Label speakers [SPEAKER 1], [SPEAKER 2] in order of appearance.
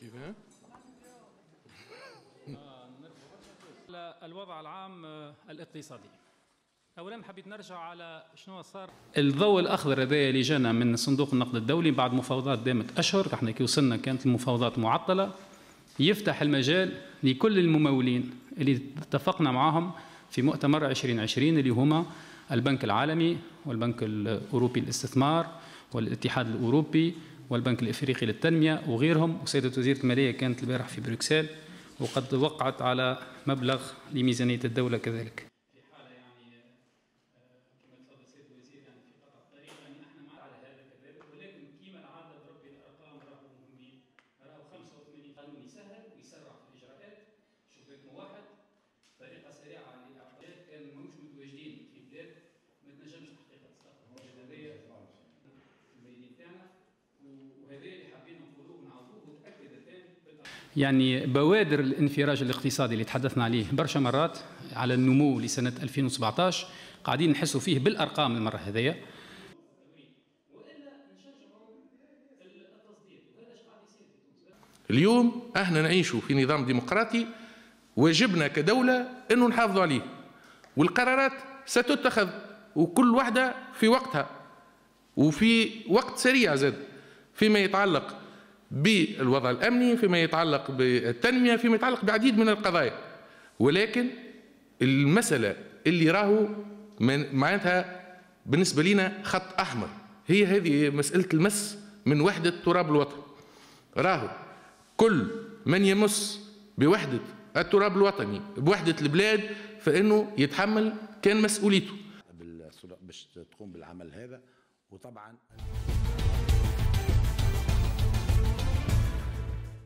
[SPEAKER 1] كيف الوضع العام آه، الاقتصادي. اولا حبيت نرجع على شنو صار. الضوء الأخضر هذا اللي جانا من صندوق النقد الدولي بعد مفاوضات دامت أشهر إحنا كي وصلنا كانت المفاوضات معطلة. يفتح المجال لكل الممولين اللي اتفقنا معاهم في مؤتمر 2020 اللي هما البنك العالمي والبنك الأوروبي للاستثمار والاتحاد الأوروبي والبنك الإفريقي للتنمية وغيرهم وسيدة وزيرة المالية كانت البارح في بروكسل وقد وقعت على مبلغ لميزانية الدولة كذلك. طريقه سريعه يعني بوادر الانفراج الاقتصادي اللي تحدثنا عليه برشا مرات على النمو لسنة 2017 قاعدين نحسوا فيه بالأرقام المرة هذيا.
[SPEAKER 2] اليوم إحنا نعيش في نظام ديمقراطي واجبنا كدولة أنه نحافظوا عليه والقرارات ستتخذ وكل واحدة في وقتها وفي وقت سريع زاد فيما يتعلق بالوضع الأمني فيما يتعلق بالتنمية فيما يتعلق بعديد من القضايا. ولكن المسألة اللي راهو معناتها بالنسبة لنا خط أحمر. هي هذه مسألة المس من وحدة تراب الوطن. راهو كل من يمس بوحدة التراب الوطني بوحدة البلاد فإنه يتحمل كان مسؤوليته.
[SPEAKER 3] باش تقوم بالعمل هذا وطبعا